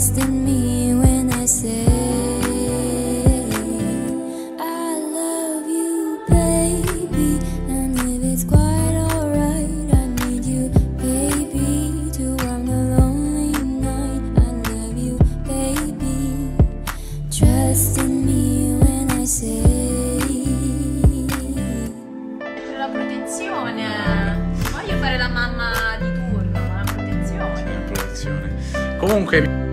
Trust in me when I say I love you, baby. And if it's quite alright, I need you, baby, to warm the lonely night. I love you, baby. Trust in me when I say. La protezione. Voglio fare la mamma di turno, ma la protezione. protezione. Comunque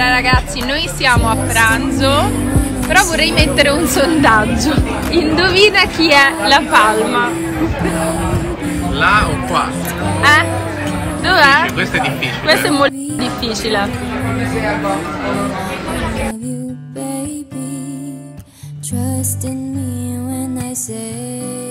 Allora ragazzi, noi siamo a pranzo, però vorrei mettere un sondaggio. Indovina chi è la palma? là o qua? Eh? Dov'è? Questo è difficile. Questo è molto difficile. Trust in me when I say.